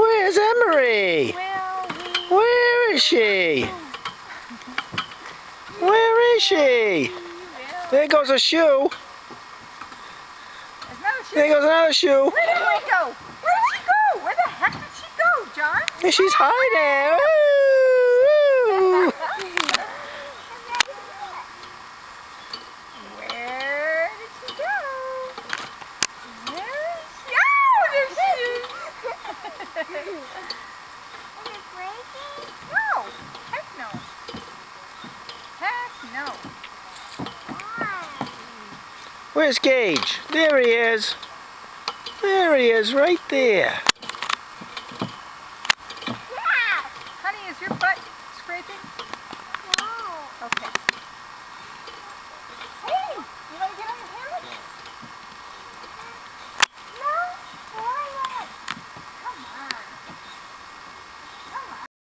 Where's Emery? We... Where is she? Where is she? There goes a shoe. shoe. There goes another shoe. Where did it go? Where did she go? Where the heck did she go, John? She's hiding. Ooh. Where did she go? Where is she? Oh, there she is. No. Heck no. Heck no. Where's Gage? There he is. There he is, right there.